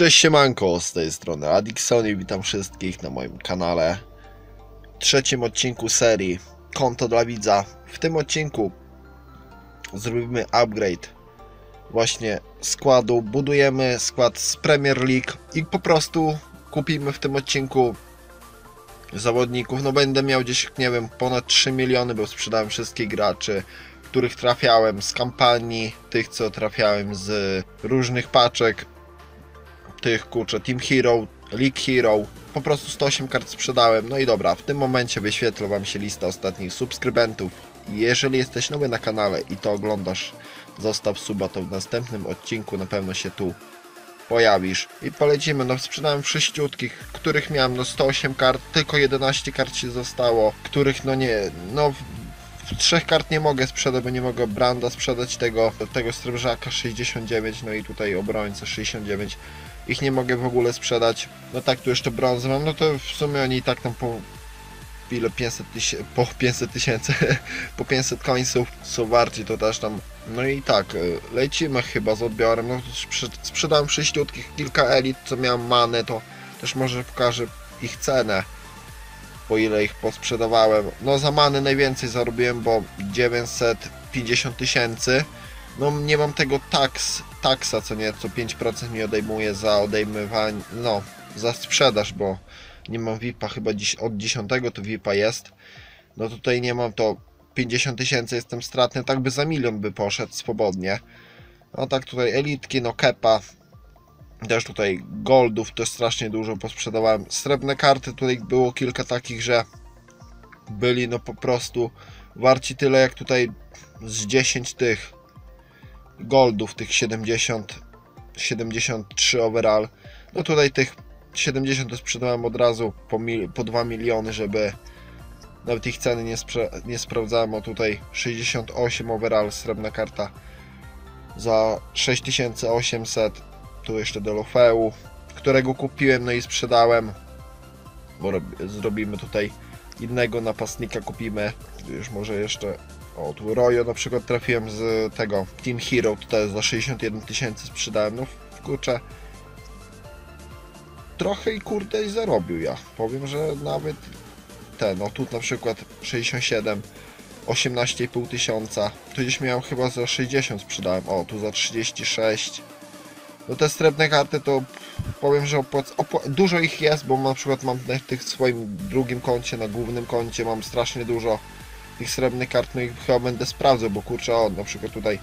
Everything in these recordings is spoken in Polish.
Cześć siemanko, z tej strony Adixon i witam wszystkich na moim kanale trzecim odcinku serii Konto dla widza. W tym odcinku zrobimy upgrade właśnie składu, budujemy skład z Premier League i po prostu kupimy w tym odcinku zawodników. No będę miał gdzieś, nie wiem, ponad 3 miliony, bo sprzedałem wszystkich graczy których trafiałem z kampanii, tych co trafiałem z różnych paczek, tych kurczę Team Hero, League Hero. Po prostu 108 kart sprzedałem. No i dobra, w tym momencie wyświetla Wam się lista ostatnich subskrybentów. Jeżeli jesteś nowy na kanale i to oglądasz, zostaw suba, to w następnym odcinku na pewno się tu pojawisz. I polecimy, no sprzedałem wszyściutkich, których miałem no 108 kart, tylko 11 kart się zostało, których no nie, no trzech kart nie mogę sprzedać, bo nie mogę Branda sprzedać tego, tego Strebrzaka 69, no i tutaj obrońcę 69 ich nie mogę w ogóle sprzedać. No tak, tu jeszcze brązy mam, no to w sumie oni i tak tam po ile 500 tysięcy, po 500 tysięcy, po 500 końców są warci, to też tam, no i tak, y, lecimy chyba z odbiorem, no sprzedałem sześciutkich, kilka elit, co miałem manę, to też może pokażę ich cenę, po ile ich posprzedawałem. No za many najwięcej zarobiłem, bo 950 tysięcy, no nie mam tego tax, taxa, co nie, co 5% mi odejmuje za odejmowanie, no, za sprzedaż, bo nie mam VIP-a, chyba dziś, od 10 to VIP-a jest. No tutaj nie mam to 50 tysięcy, jestem stratny, tak by za milion by poszedł swobodnie. No tak tutaj elitki, no kepa, też tutaj goldów to strasznie dużo posprzedawałem. Srebrne karty tutaj było kilka takich, że byli no po prostu warci tyle jak tutaj z 10 tych goldów, tych 70, 73 overall. No tutaj tych 70 to sprzedałem od razu po, mil, po 2 miliony, żeby nawet ich ceny nie, nie sprawdzałem. O tutaj 68 overall, srebrna karta za 6800. Tu jeszcze do Lofeu, którego kupiłem, no i sprzedałem. Bo zrobimy tutaj innego napastnika, kupimy. Już może jeszcze o, tu Royo na przykład trafiłem z tego Team Hero, tutaj za 61 tysięcy sprzedałem, no kurczę trochę i kurde i zarobił ja. Powiem, że nawet ten, no tu na przykład 67 18,5 tysiąca. Tu gdzieś miałem chyba za 60 sprzedałem. O, tu za 36. No te srebrne karty to powiem, że dużo ich jest, bo na przykład mam na tych swoim drugim koncie, na głównym koncie mam strasznie dużo tych srebrnych kart, no i chyba będę sprawdzał, bo kurczę, o, na przykład tutaj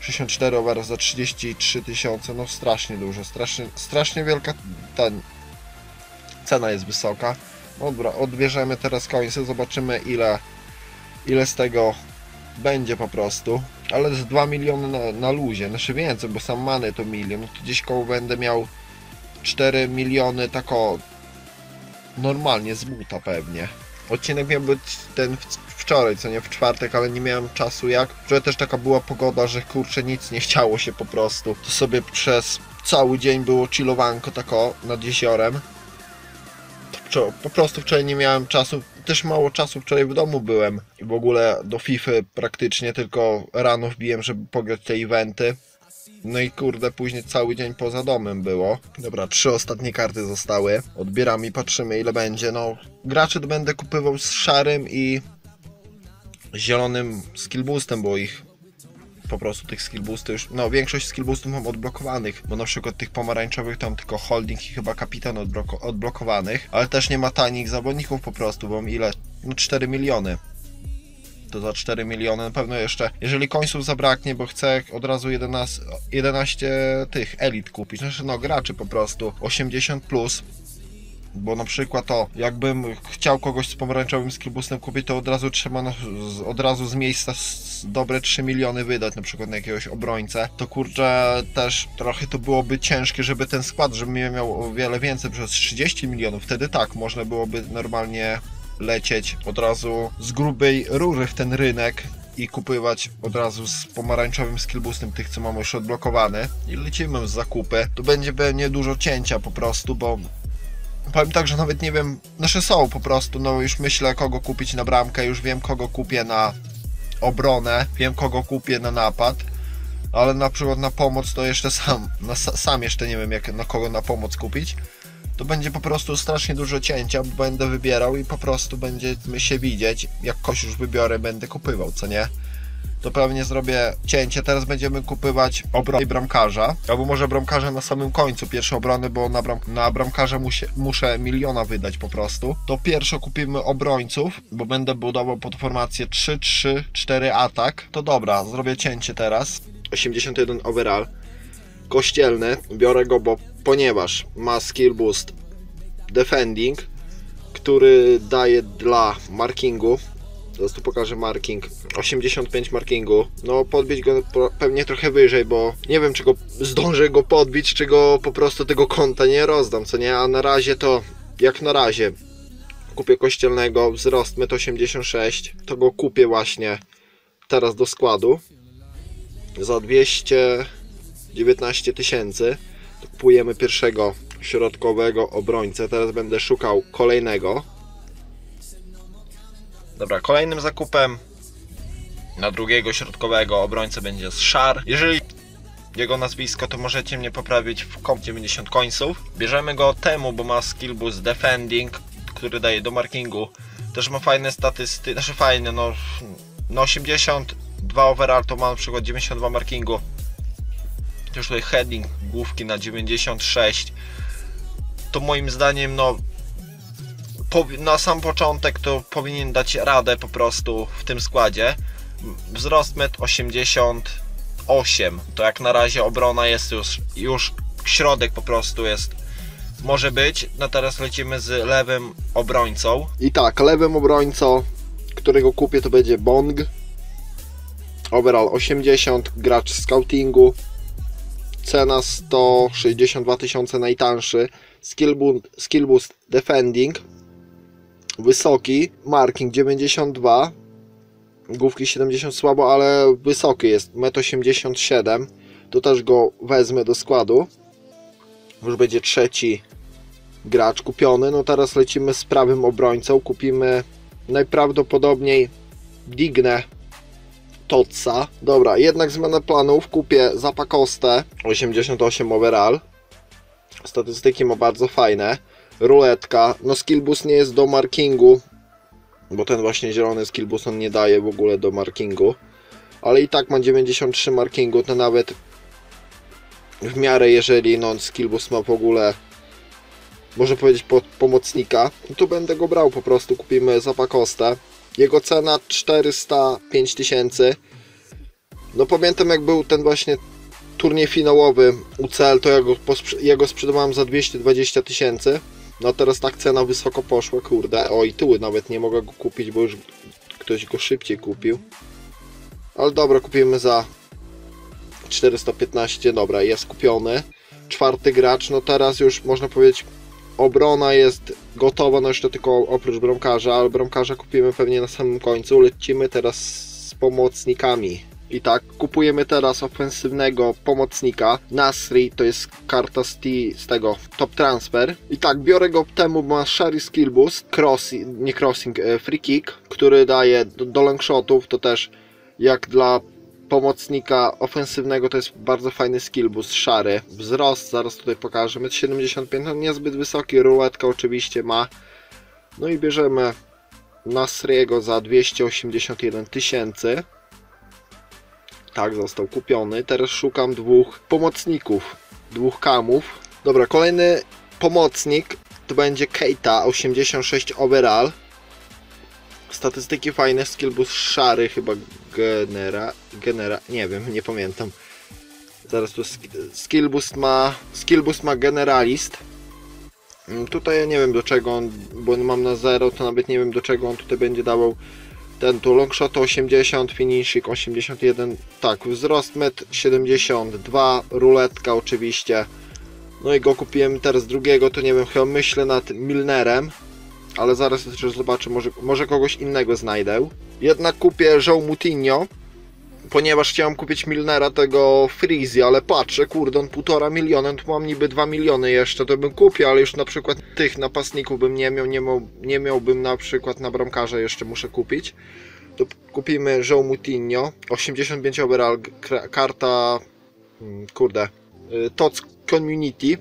64 over za 33 tysiące, no strasznie dużo, strasznie, strasznie wielka ten cena jest wysoka. No dobra, odbierzemy teraz końce, zobaczymy ile, ile z tego będzie po prostu, ale z 2 miliony na, na luzie, znaczy więcej, bo sam many to milion, no to gdzieś koło będę miał 4 miliony tako normalnie z buta pewnie. Odcinek miał być ten wczoraj, co nie w czwartek, ale nie miałem czasu jak. Wczoraj też taka była pogoda, że kurczę nic nie chciało się po prostu. To sobie przez cały dzień było chillowanko tako nad jeziorem. To po prostu wczoraj nie miałem czasu, też mało czasu wczoraj w domu byłem. I w ogóle do FIFA praktycznie tylko rano wbiłem, żeby pograć te eventy. No i kurde, później cały dzień poza domem było. Dobra, trzy ostatnie karty zostały. Odbieramy i patrzymy ile będzie. No, graczy będę kupywał z szarym i zielonym skillboostem, bo ich po prostu tych skillboostów już, no większość skillboostów mam odblokowanych, bo na przykład tych pomarańczowych tam tylko holding i chyba kapitan odblokowanych, ale też nie ma tanich zawodników po prostu, bo mam ile? No 4 miliony to za 4 miliony. Na pewno jeszcze, jeżeli końców zabraknie, bo chcę od razu 11, 11 tych elit kupić, znaczy no graczy po prostu 80 plus bo na przykład to, jakbym chciał kogoś z pomarańczowym skillboostem kupić, to od razu trzeba no, z, od razu z miejsca z dobre 3 miliony wydać, na przykład na jakiegoś obrońcę, to kurczę też trochę to byłoby ciężkie, żeby ten skład, żeby miał o wiele więcej, przez 30 milionów, wtedy tak, można byłoby normalnie lecieć od razu z grubej rury w ten rynek i kupywać od razu z pomarańczowym skillboostem tych, co mamy już odblokowane i lecimy z zakupy. To będzie pewnie dużo cięcia po prostu, bo powiem tak, że nawet nie wiem, nasze są po prostu, no już myślę kogo kupić na bramkę, już wiem kogo kupię na obronę, wiem kogo kupię na napad. ale na przykład na pomoc to jeszcze sam, na, sam jeszcze nie wiem jak na kogo na pomoc kupić. To będzie po prostu strasznie dużo cięcia, bo będę wybierał i po prostu będziemy się widzieć. Jak koś już wybiorę, będę kupywał, co nie? To pewnie zrobię cięcie. Teraz będziemy kupywać obronę bramkarza. Albo może bramkarza na samym końcu, pierwsze obrony, bo na, bram, na bramkarza musie, muszę miliona wydać po prostu. To pierwsze kupimy obrońców, bo będę budował pod formację 3-3-4 atak. To dobra, zrobię cięcie teraz. 81 overall. Kościelny. Biorę go, bo ponieważ ma skill boost defending, który daje dla markingu Zaraz tu pokażę marking. 85 markingu. No podbić go pewnie trochę wyżej, bo nie wiem czy go zdążę go podbić, czy go po prostu tego konta nie rozdam, co nie? A na razie to jak na razie kupię kościelnego, wzrost 1,86 m, to go kupię właśnie teraz do składu za 219 tysięcy kupujemy pierwszego środkowego obrońcę, teraz będę szukał kolejnego Dobra, kolejnym zakupem na drugiego środkowego obrońcę będzie Szar. Jeżeli jego nazwisko, to możecie mnie poprawić w komp 90 końców. Bierzemy go temu, bo ma skill boost defending, który daje do markingu. Też ma fajne statystyki, znaczy fajne, no, no 82 overall to ma na przykład 92 markingu. Tutaj heading główki na 96. To moim zdaniem, no na sam początek to powinien dać radę po prostu w tym składzie. Wzrost 1,88 m. To jak na razie obrona jest już, już środek po prostu jest może być. No teraz lecimy z lewym obrońcą. I tak, lewym obrońcą, którego kupię to będzie Bong. Overall 80, gracz scoutingu. Cena 162 tysiące najtańszy. Skill boost, skill boost defending wysoki, marking 92, główki 70 słabo, ale wysoki jest, 1,87 m. To też go wezmę do składu. Już będzie trzeci gracz kupiony. No teraz lecimy z prawym obrońcą. Kupimy najprawdopodobniej Dignę Totsa. Dobra, jednak zmiana planów. Kupię Zapakostę 88 overall. Statystyki ma bardzo fajne ruletka. No skillboost nie jest do markingu, bo ten właśnie zielony skillboost on nie daje w ogóle do markingu. Ale i tak ma 93 markingu, to nawet w miarę jeżeli no skillboost ma w ogóle można powiedzieć pod pomocnika, to będę go brał po prostu, kupimy Zapakostę. Jego cena 405 tysięcy. No pamiętam jak był ten właśnie turniej finałowy UCL, to ja go, ja go sprzedawałem za 220 tysięcy. No teraz tak cena wysoko poszła, kurde. O i tu nawet nie mogę go kupić, bo już ktoś go szybciej kupił. Ale dobra, kupimy za 415, dobra, jest kupiony. Czwarty gracz, no teraz już można powiedzieć obrona jest gotowa, no jeszcze tylko oprócz bramkarza, ale bramkarza kupimy pewnie na samym końcu. Lecimy teraz z pomocnikami. I tak, kupujemy teraz ofensywnego pomocnika. Nasri to jest karta z, t, z tego top transfer. I tak, biorę go temu, bo ma Sherry Skill Boost, cross, nie crossing, e, free kick, który daje do, do longshotów. To też jak dla pomocnika ofensywnego to jest bardzo fajny skill boost, szary. Wzrost, zaraz tutaj pokażę, 1,75 no niezbyt wysoki, ruletka oczywiście ma. No i bierzemy Nasriego za 281 tysięcy tak, został kupiony. Teraz szukam dwóch pomocników, dwóch kamów. Dobra, kolejny pomocnik to będzie Keita, 86 overall. Statystyki fajne, skill boost szary, chyba genera, genera, nie wiem, nie pamiętam. Zaraz tu skill boost ma, skill ma generalist. Mm, tutaj ja nie wiem do czego on, bo mam na 0, to nawet nie wiem do czego on tutaj będzie dawał ten tu longshot 80, finishing 81, tak, wzrost 1,72 m, ruletka oczywiście. No i go kupiłem teraz drugiego, to nie wiem, chyba myślę nad Milnerem, ale zaraz też zobaczę, może, może kogoś innego znajdę. Jednak kupię Joe ponieważ chciałem kupić Milnera tego Freezy, ale patrzę, kurde, on półtora miliona, tu mam niby 2 miliony jeszcze, to bym kupił, ale już na przykład tych napastników bym nie miał, nie, miał, nie miałbym na przykład na bramkarza jeszcze muszę kupić. to kupimy Joe Moutinho, 85 overall, karta, mm, kurde, y, TOC Community,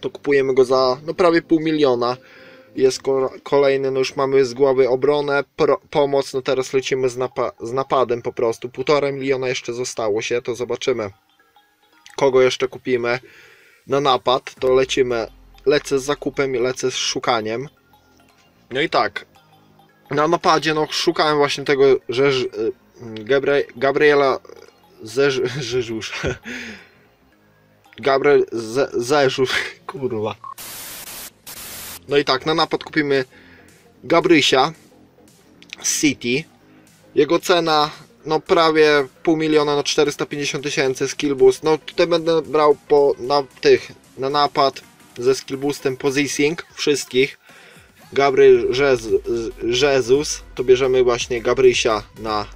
to kupujemy go za no prawie pół miliona. Jest ko- kolejny, no już mamy z głowy obronę, pro- pomoc, no teraz lecimy z, napa- z napadem po prostu. Półtora miliona jeszcze zostało się, to zobaczymy kogo jeszcze kupimy na napad, to lecimy, lecę z zakupem i lecę z szukaniem. No i tak, na napadzie no szukałem właśnie tego Rzeż, y, Gabri Gabriela Zeż, Rzeżusza. Gabriel Ze, Zeżusz, kurwa. No i tak, na napad kupimy Gabrysia z City. Jego cena no prawie pół miliona, no 450 tysięcy skill boost. No tutaj będę brał po na tych na napad ze skill boostem positioning wszystkich. Gabriel Jez- Jezus, to bierzemy właśnie Gabrysia na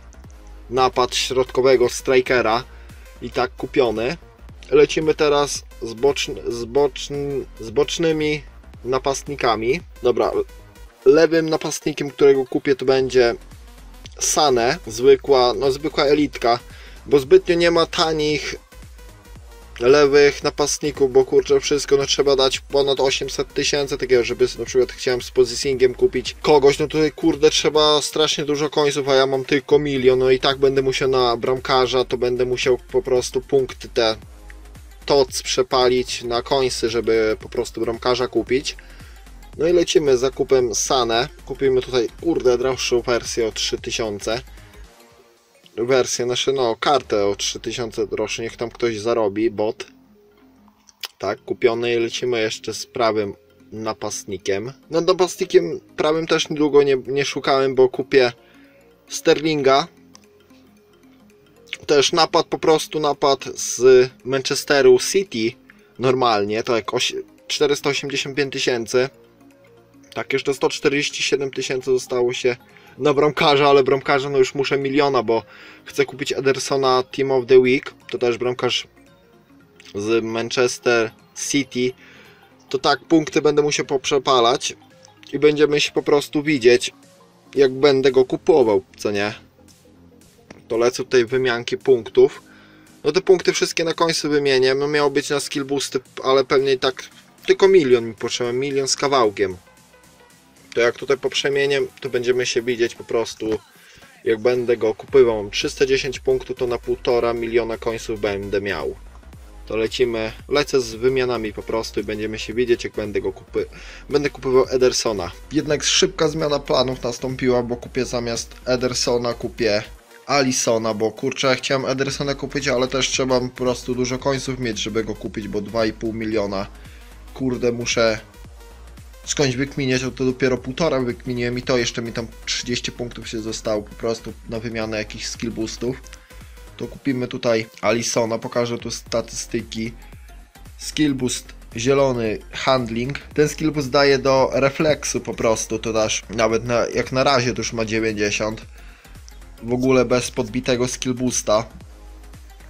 napad środkowego strikera i tak kupiony. Lecimy teraz z, z, z bocznymi napastnikami. Dobra, lewym napastnikiem, którego kupię to będzie Sane, zwykła, no zwykła elitka, bo zbytnio nie ma tanich lewych napastników, bo kurczę wszystko, no trzeba dać ponad 800 tysięcy takiego, żeby na przykład chciałem z positioningiem kupić kogoś, no tutaj kurde trzeba strasznie dużo końców, a ja mam tylko milion, no i tak będę musiał na bramkarza, to będę musiał po prostu punkty te TOC przepalić na końcy, żeby po prostu bramkarza kupić. No i lecimy z zakupem Sane. Kupimy tutaj, kurde, droższą wersję o 3000. Wersję, znaczy no, kartę o 3000 droższą, niech tam ktoś zarobi, bot. Tak, kupiony i lecimy jeszcze z prawym napastnikiem. No napastnikiem prawym też niedługo nie, nie szukałem, bo kupię Sterlinga. Też napad, po prostu napad z Manchesteru City normalnie, to jak osi- 485 tysięcy. Tak, jeszcze 147 tysięcy zostało się na bramkarza, ale bramkarza no już muszę miliona, bo chcę kupić Edersona Team of the Week. To też bramkarz z Manchester City. To tak, punkty będę musiał poprzepalać i będziemy się po prostu widzieć, jak będę go kupował, co nie? To lecę tutaj wymianki punktów. No te punkty wszystkie na końcu wymienię. No miało być na skill boosty, ale pewnie tak tylko milion mi potrzeba, milion z kawałkiem to jak tutaj poprzemienię, to będziemy się widzieć po prostu jak będę go kupywał. Mam 310 punktów, to na 1,5 miliona końców będę miał. To lecimy, lecę z wymianami po prostu i będziemy się widzieć jak będę go kupy, będę kupywał Edersona. Jednak szybka zmiana planów nastąpiła, bo kupię zamiast Edersona kupię Alisona, bo kurczę, chciałem Edersona kupić, ale też trzeba po prostu dużo końców mieć, żeby go kupić, bo 2,5 miliona. Kurde, muszę skądś wykminiać, to, to dopiero półtora wykminiłem i to jeszcze mi tam 30 punktów się zostało po prostu na wymianę jakichś skill boostów. To kupimy tutaj Alisona, pokażę tu statystyki. Skill boost zielony handling. Ten skill boost daje do refleksu po prostu, to dasz nawet na, jak na razie to już ma 90. W ogóle bez podbitego skill boosta.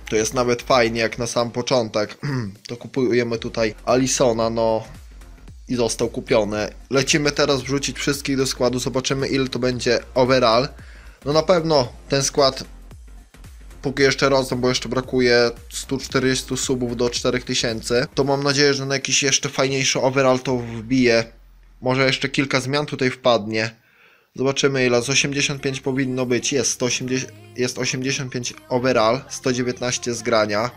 To jest nawet fajnie jak na sam początek. to kupujemy tutaj Alisona, no i został kupiony. Lecimy teraz wrzucić wszystkich do składu, zobaczymy ile to będzie overall. No na pewno ten skład póki jeszcze rosną, bo jeszcze brakuje 140 subów do 4000, to mam nadzieję, że na jakiś jeszcze fajniejszy overall to wbije. Może jeszcze kilka zmian tutaj wpadnie. Zobaczymy ile, z 85 powinno być, jest 180, jest 85 overall, 119 zgrania.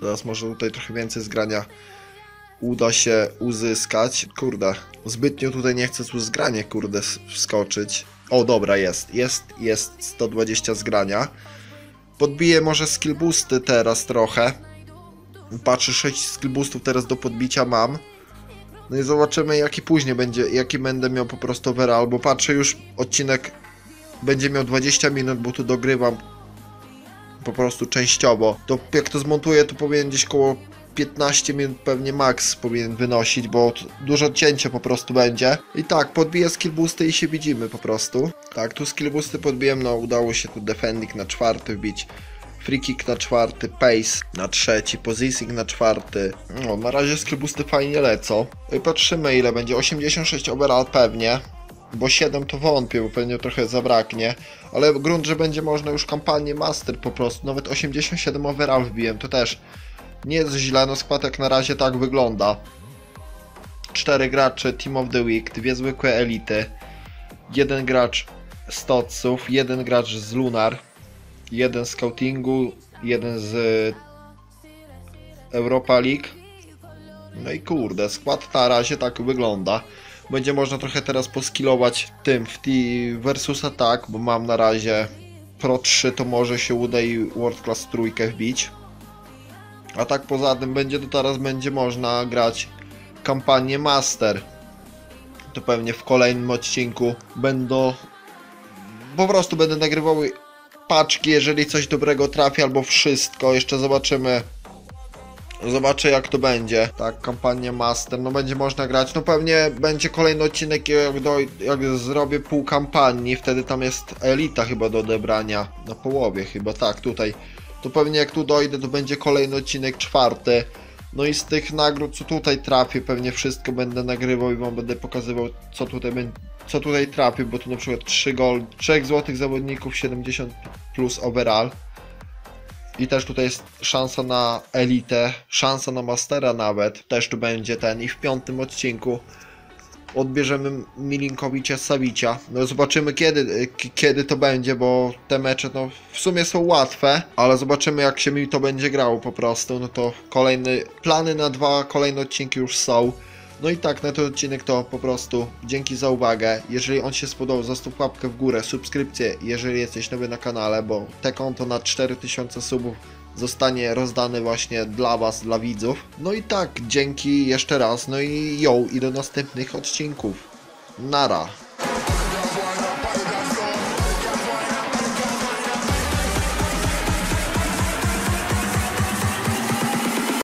Teraz może tutaj trochę więcej zgrania uda się uzyskać. Kurde, zbytnio tutaj nie chcę tu zgranie, kurde, wskoczyć. O, dobra, jest, jest, jest 120 zgrania. Podbiję może skill boosty teraz trochę. Patrzę, 6 skill boostów teraz do podbicia mam. No i zobaczymy jaki później będzie, jaki będę miał po prostu overall, bo patrzę już odcinek będzie miał 20 minut, bo tu dogrywam po prostu częściowo. To jak to zmontuję, to powinien gdzieś koło 15 minut pewnie max powinien wynosić, bo dużo cięcia po prostu będzie. I tak, podbiję skill boosty i się widzimy po prostu. Tak, tu skill boosty podbiłem, no udało się tu defending na czwarty wbić. Free kick na czwarty, pace na trzeci, positioning na czwarty. No, na razie skill boosty fajnie lecą. I patrzymy ile będzie, 86 overall pewnie. bo 7 to wątpię, bo pewnie trochę zabraknie, ale grunt, że będzie można już kampanię Master po prostu, nawet 87 overall wbiłem, to też nie jest źle, no skład jak na razie tak wygląda. 4 gracze Team of the Week, dwie zwykłe elity, jeden gracz z Totsów, jeden gracz z Lunar, jeden z Scoutingu, jeden z Europa League. No i kurde, skład na razie tak wygląda. Będzie można trochę teraz poskilować tym w T versus Attack, bo mam na razie Pro 3, to może się uda i World Class trójkę wbić. A tak poza tym będzie to teraz będzie można grać kampanię Master. To pewnie w kolejnym odcinku będą po prostu będę nagrywał paczki, jeżeli coś dobrego trafi albo wszystko. Jeszcze zobaczymy Zobaczę jak to będzie. Tak, kampania Master, no będzie można grać. No pewnie będzie kolejny odcinek, jak, do, jak zrobię pół kampanii, wtedy tam jest elita chyba do odebrania. Na połowie chyba, tak, tutaj. To pewnie jak tu dojdę, to będzie kolejny odcinek czwarty. No i z tych nagród, co tutaj trafię, pewnie wszystko będę nagrywał i wam będę pokazywał, co tutaj będzie. Co tutaj trafi, bo tu na przykład 3 gol, 3 złotych zawodników, 70 plus overall. I też tutaj jest szansa na elitę, szansa na mastera nawet. Też tu będzie ten. I w piątym odcinku odbierzemy Milinkowicza Savicia. No zobaczymy kiedy, kiedy to będzie, bo te mecze no w sumie są łatwe, ale zobaczymy jak się mi to będzie grało po prostu. No to kolejny, plany na dwa kolejne odcinki już są. No i tak, na ten odcinek to po prostu dzięki za uwagę. Jeżeli on się spodobał, zostaw łapkę w górę, subskrypcję, jeżeli jesteś nowy na kanale, bo te konto na 4000 subów zostanie rozdane właśnie dla Was, dla widzów. No i tak, dzięki jeszcze raz, no i yo, i do następnych odcinków. Nara.